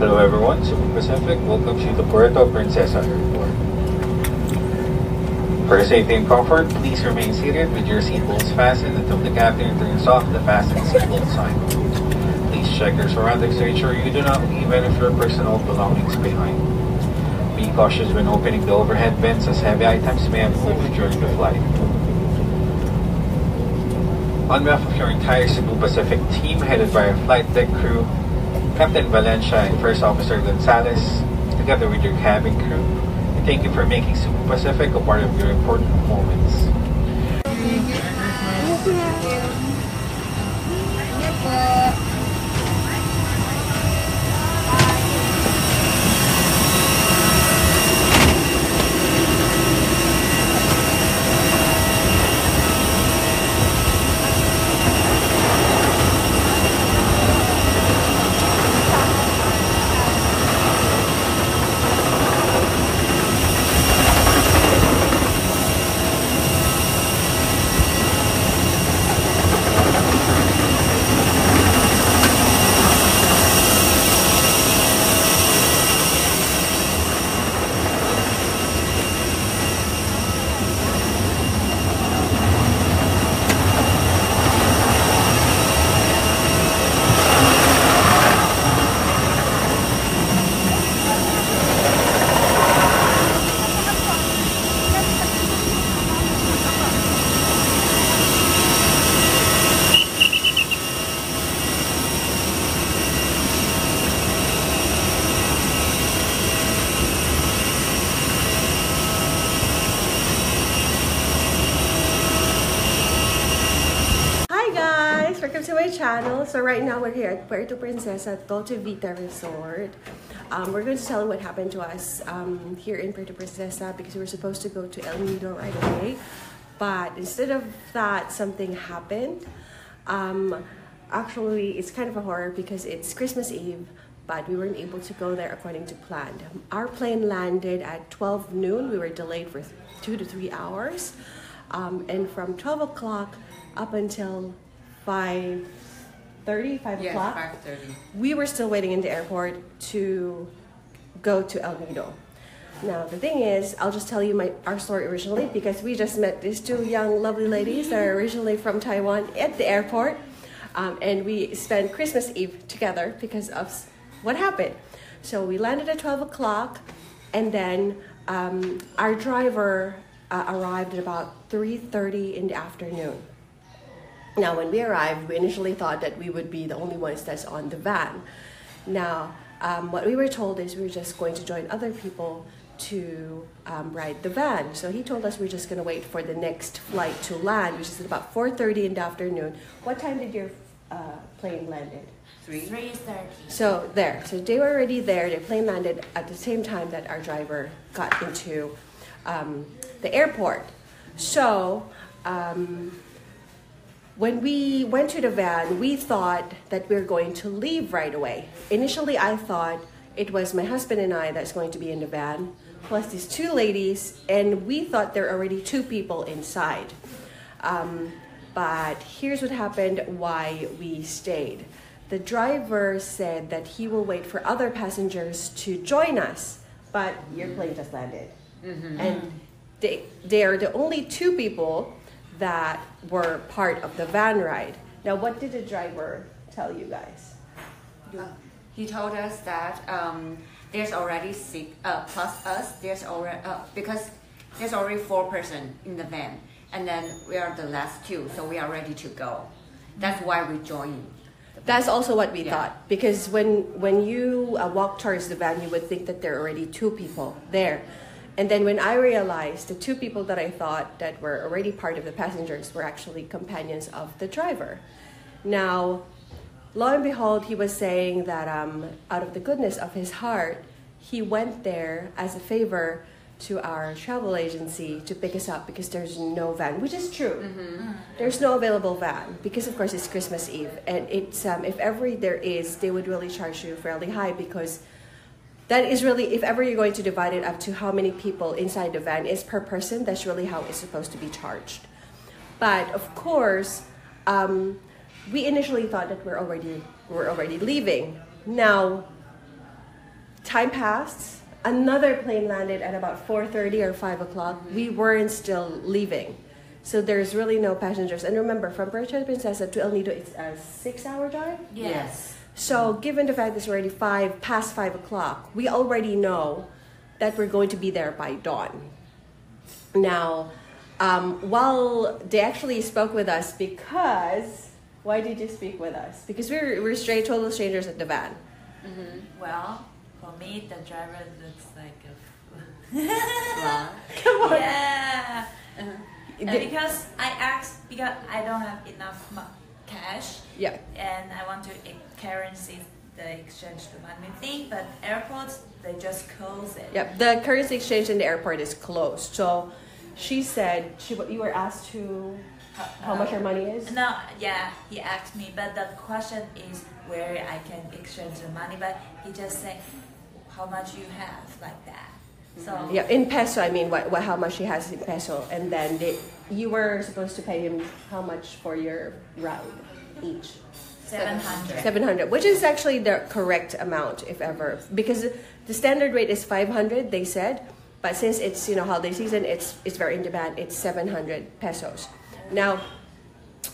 Hello everyone, Cebu Pacific welcomes you to Puerto Princesa Airport. For safety and comfort, please remain seated with your seatbelts fastened until the captain turns off the fasten seatbelt sign. Please check your surroundings to ensure you do not leave any of your personal belongings behind. Be cautious when opening the overhead vents as heavy items may have moved during the flight. On behalf of your entire Cebu Pacific team headed by our flight deck crew, Captain Valencia and First Officer Gonzalez, together with your cabin crew, we thank you for making Cebu Pacific a part of your important moments. Hi channel. So right now we're here at Puerto Princesa Dolce Vita Resort. Um, we're going to tell you what happened to us um, here in Puerto Princesa because we were supposed to go to El Nido right away. But instead of that, something happened. Um, actually, it's kind of a horror because it's Christmas Eve, but we weren't able to go there according to plan. Our plane landed at 12 noon. We were delayed for two to three hours. Um, and from 12 o'clock up until 5 5 Yes, o'clock, 5.30. we were still waiting in the airport to go to El Nido. Now the thing is, I'll just tell you my our story originally because we just met these two young, lovely ladies that are originally from Taiwan at the airport, um, and we spent Christmas Eve together because of what happened. So we landed at twelve o'clock, and then um, our driver uh, arrived at about three thirty in the afternoon. Now, when we arrived, we initially thought that we would be the only ones that's on the van. Now, um, what we were told is we were just going to join other people to um, ride the van. So he told us we're just going to wait for the next flight to land, which is at about 4:30 in the afternoon. What time did your uh, plane landed? Three. 3.30. So there, so they were already there. The plane landed at the same time that our driver got into um, the airport. So um, when we went to the van, we thought that we were going to leave right away. Initially, I thought it was my husband and I that's going to be in the van, plus these two ladies, and we thought there are already two people inside. Um, but here's what happened why we stayed. The driver said that he will wait for other passengers to join us, but your plane just landed. And they, they are the only two people that were part of the van ride. Now, what did the driver tell you guys? Uh, he told us that um, there's already six uh, plus us. There's already uh, because there's already four person in the van, and then we are the last two, so we are ready to go. That's why we joined. That's also what we Yeah. thought because when when you uh, walk towards the van, you would think that there are already two people there, and then when I realized the two people that I thought that were already part of the passengers were actually companions of the driver. Now, lo and behold, he was saying that um, out of the goodness of his heart, he went there as a favor to our travel agency to pick us up because there's no van, which is true. There's no available van because, of course, it's Christmas Eve, and it's um, if every there is, they would really charge you fairly high because that is really if ever you're going to divide it up to how many people inside the van is per person. That's really how it's supposed to be charged. But of course, um, we initially thought that we're already we're already leaving. Now, time passed. Another plane landed at about 4:30 or 5 o'clock. We weren't still leaving, so there's really no passengers. And remember, from Puerto Princesa to El Nido, it's a six-hour drive. Yes. So, given the fact that it's already five past five o'clock, we already know that we're going to be there by dawn. Now, um, while they actually spoke with us because why did you speak with us? Because we're we're straight total strangers at the van. Well, for me, the driver looks like a. Wow. Come on. yeah. Uh-huh. And because I asked because I don't have enough mo- cash Yeah. and I want to e- currency the exchange the money thing, but airports they just close it. Yep. The currency exchange in the airport is closed. So, she said she you were asked to uh, how much her money is. No, yeah, he asked me, but the question is where I can exchange the money, but he just said how much you have like that. So Yeah, in peso. I mean, what, what how much she has in peso, and then they, you were supposed to pay him how much for your round each. seven hundred. 700 which is actually the correct amount if ever because the standard rate is 500 they said but since it's you know holiday season it's it's very in demand it's 700 pesos now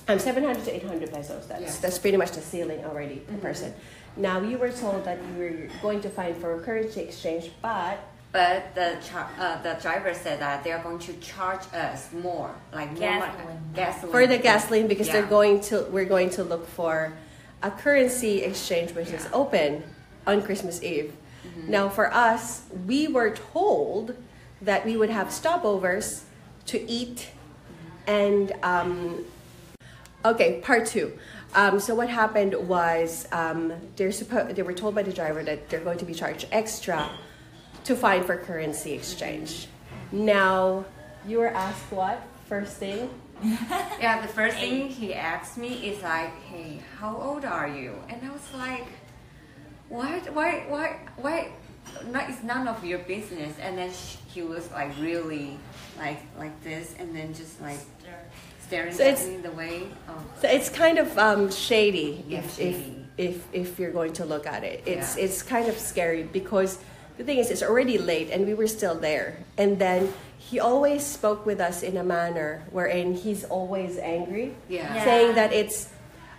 i'm 700 to 800 pesos that's Yes. that's pretty much the ceiling already per mm-hmm. person now you were told that you were going to find for a currency exchange but But the char- uh, the driver said that they are going to charge us more, like more mon- Gasoline. gasoline for the gasoline because they're going to we're going to look for a currency exchange which is open on Christmas Eve. Mm-hmm. Now for us, we were told that we would have stopovers to eat and um, okay, part two. Um, so what happened was um, they're suppo- they were told by the driver that they're going to be charged extra to find for currency exchange. Now you were asked what first thing? Yeah, the first thing he asked me is like, "Hey, how old are you?" And I was like, "What? Why? Why? Why? Not, it's none of your business." And then sh he was like really like like this, and then just like staring So at it's- me the way. Oh, So it's kind of um, shady, Yeah, if, shady. if if if you're going to look at it. It's Yeah. it's kind of scary because the thing is, it's already late and we were still there. And then he always spoke with us in a manner wherein he's always angry, Yeah. Yeah. saying that it's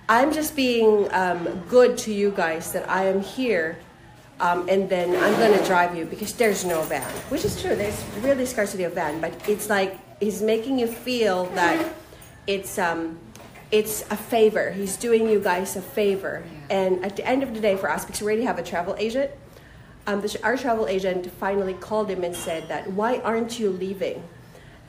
I'm just being um, good to you guys that I am here. Um, and then I'm gonna drive you because there's no van, which is true. There's really scarcity of van, but it's like he's making you feel that it's um, it's a favor. He's doing you guys a favor. And at the end of the day, for us, because we already have a travel agent, um, the, our travel agent finally called him and said that why aren't you leaving?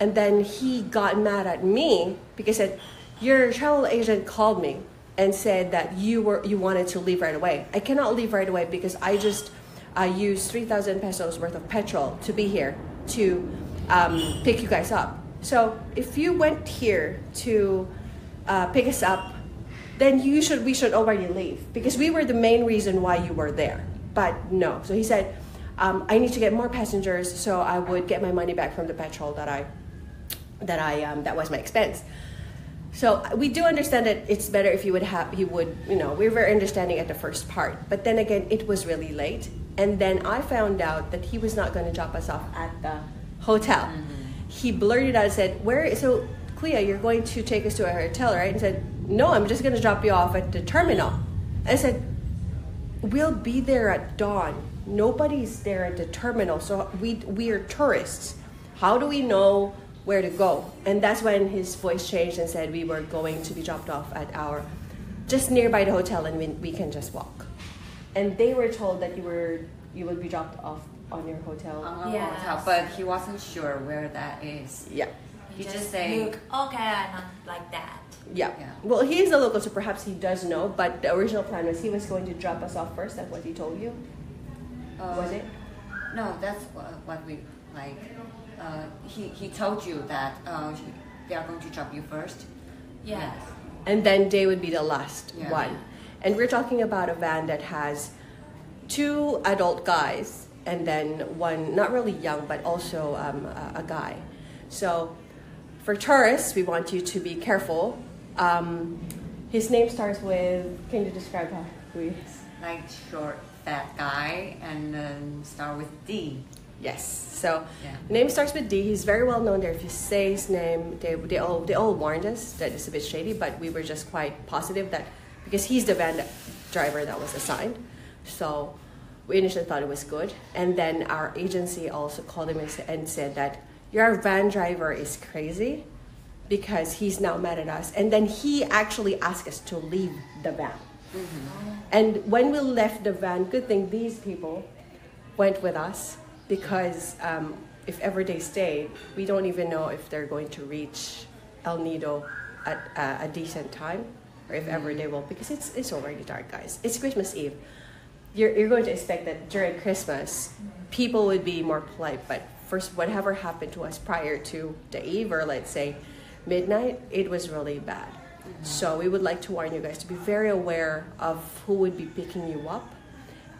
And then he got mad at me because said your travel agent called me and said that you were you wanted to leave right away. I cannot leave right away because I just uh, used three thousand pesos worth of petrol to be here to um, pick you guys up. So if you went here to uh, pick us up, then you should we should already leave because we were the main reason why you were there. But no, so he said, um, I need to get more passengers, so I would get my money back from the petrol that I that I um, that was my expense. So we do understand that it's better if you would have he would you know we were very understanding at the first part, but then again it was really late, and then I found out that he was not going to drop us off at the hotel. He blurted out and said, "Where? So Clea, you're going to take us to a hotel, right?" And said, "No, I'm just going to drop you off at the terminal." And I said, We'll be there at dawn. Nobody's there at the terminal, so we we are tourists. How do we know where to go? And that's when his voice changed and said we were going to be dropped off at our just nearby the hotel, and we, we can just walk. And they were told that you were you would be dropped off on your hotel. uh, Yes. hotel, but he wasn't sure where that is. yeah. He You just say- look okay, I'm not like that. Yeah. Yeah. Well, he is a local, so perhaps he does know. But the original plan was he was going to drop us off first. That's what he told you. Uh, was it? No, that's what, what we like. Uh, he he told you that uh, they are going to drop you first. Yes. and then they would be the last Yeah. one. And we're talking about a van that has two adult guys and then one not really young but also um, a, a guy. So for tourists, we want you to be careful. Um, his name starts with. Can you describe how who he is? Like short, fat guy and then start with D. Yes. So Yeah. name starts with D. He's very well known there. If you say his name, they, they all they all warned us that it's a bit shady, but we were just quite positive that because he's the van driver that was assigned. So we initially thought it was good, and then our agency also called him and said that your van driver is crazy because he's now mad at us, and then he actually asked us to leave the van. And when we left the van, good thing these people went with us because um, if ever they stay, we don't even know if they're going to reach El Nido at uh, a decent time or if ever they will because it's, it's already dark, guys. It's Christmas Eve. You're, you're going to expect that during Christmas, people would be more polite, but first, whatever happened to us prior to the eve or let's say midnight, it was really bad. So we would like to warn you guys to be very aware of who would be picking you up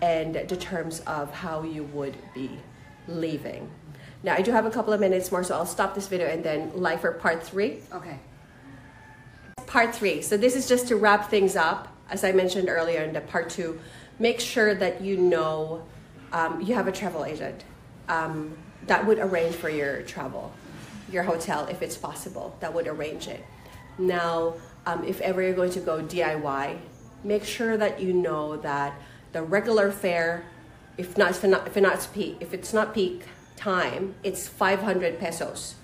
and the terms of how you would be leaving. Now I do have a couple of minutes more, so I'll stop this video and then live for part three. Okay. Part three. So this is just to wrap things up. As I mentioned earlier in the part two, make sure that you know um, you have a travel agent um, that would arrange for your travel, your hotel if it's possible. That would arrange it. Now, um, if ever you're going to go DIY, make sure that you know that the regular fare, if not if not if it's not peak if it's not peak time, it's 500 pesos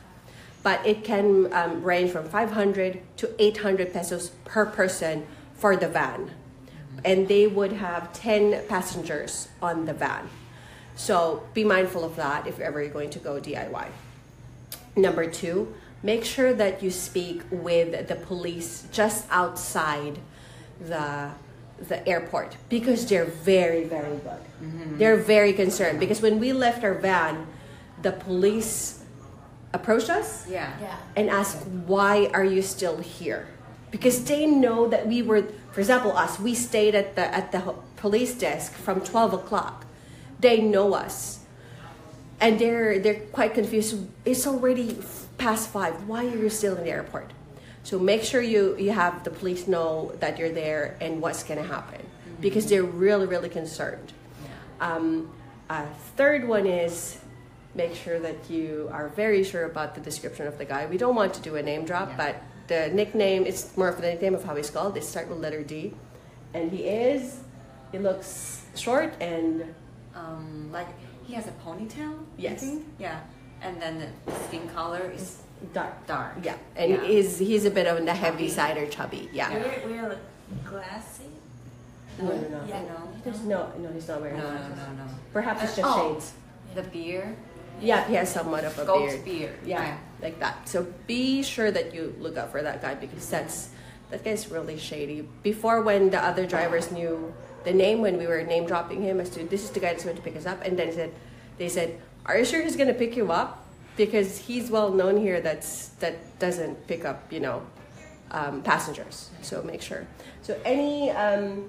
but it can um, range from 500 to 800 pesos per person for the van. And they would have 10 passengers on the van. So be mindful of that if ever you're going to go DIY. Number two, make sure that you speak with the police just outside the the airport because they're very very good. Mm-hmm. They're very concerned because when we left our van, the police approached us Yeah. Yeah. and asked why are you still here because they know that we were for example us we stayed at the at the police desk from 12 o'clock they know us and they're they're quite confused it's already past five why are you still in the airport so make sure you you have the police know that you're there and what's going to happen because they're really really concerned um, uh, third one is make sure that you are very sure about the description of the guy. We don't want to do a name drop, Yeah. but the nickname is more of the nickname of how he's called. They start with letter D, and he is. He looks short and Um, like he has a ponytail. Yes. Yeah. And then the skin color is dark. dark. Yeah, and Yeah. he's he's a bit on the heavy Chubby. side or chubby. Yeah. We're, we're glassy. No, no, no. Yeah. No. There's no, no, he's not wearing no, glasses. no, no. Perhaps it's Uh, just oh. shades. The beard. Yeah, he has somewhat of a Goat beard. beard. Yeah, like that. So be sure that you look out for that guy because that's that guy's really shady. Before, when the other drivers knew the name, when we were name dropping him as to this is the guy that's going to pick us up, and then said, they said, "Are you sure he's going to pick you up?" Because he's well known here. That's that doesn't pick up, you know, um, passengers. So make sure. So any. Um,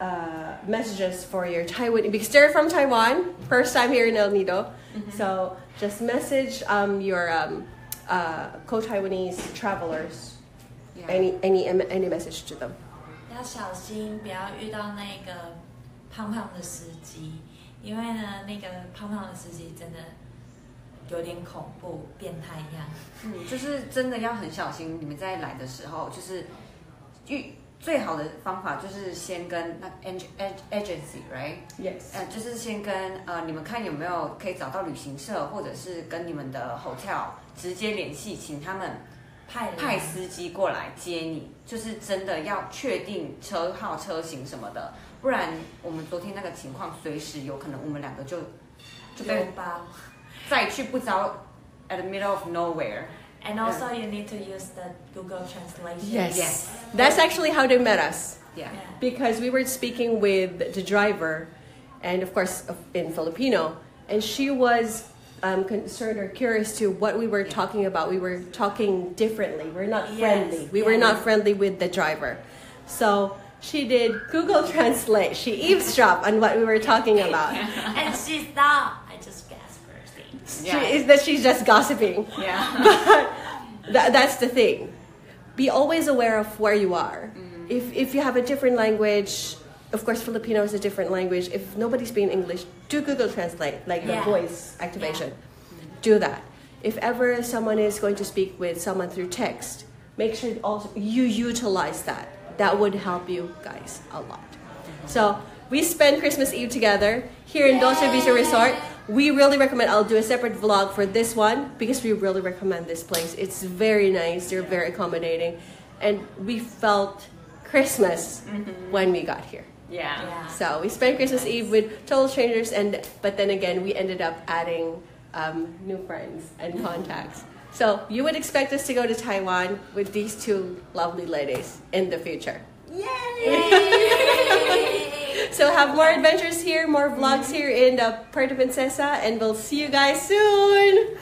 uh, messages for your Taiwan because they're from Taiwan, first time here in El Nido. So just message um, your um, uh, co-Taiwanese travelers Yeah. any any any message to them. 要小心，不要遇到那个胖胖的司机，因为呢，那个胖胖的司机真的有点恐怖，变态一样。嗯，就是真的要很小心。你们在来的时候，就是遇最好的方法就是先跟那 ag ag agency，right？Yes. 呃，就是先跟呃，你们看有没有可以找到旅行社，或者是跟你们的 hotel 直接联系，请他们派人派司机过来接你。就是真的要确定车号、车型什么的，不然我们昨天那个情况，随时有可能我们两个就就被邮包。再去不知道 at the middle of nowhere。 And also you need to use the Google Translation. Yes. Yes. That's actually how they met us Yeah. Yeah. because we were speaking with the driver, and of course of- in Filipino, and she was. um, concerned or curious to what we were talking about. We were talking differently. We're not Yes, friendly. We were not friendly with the driver. So she did Google Translate. She eavesdropped on what we were talking about. and she thought I just gasped for things. Yeah. She, is that she's just gossiping. Yeah. But that, that's the thing. Be always aware of where you are. Mm-hmm. If, if you have a different language, of course, Filipino is a different language. If nobody's speaking English, do Google Translate, like the voice activation. Do that. If ever someone is going to speak with someone through text, make sure also you utilize that. That would help you guys a lot. So we spend Christmas Eve together here in Dolce Vista Resort. We really recommend. I'll do a separate vlog for this one because we really recommend this place. It's very nice. They're very accommodating, and we felt Christmas mm-hmm. when we got here. Yeah. Yeah. So we spent Christmas Eve with total strangers, and but then again, we ended up adding um, new friends and contacts. So you would expect us to go to Taiwan with these two lovely ladies in the future. Yay! so have more adventures here, more vlogs here in the Puerto Princesa, and we'll see you guys soon.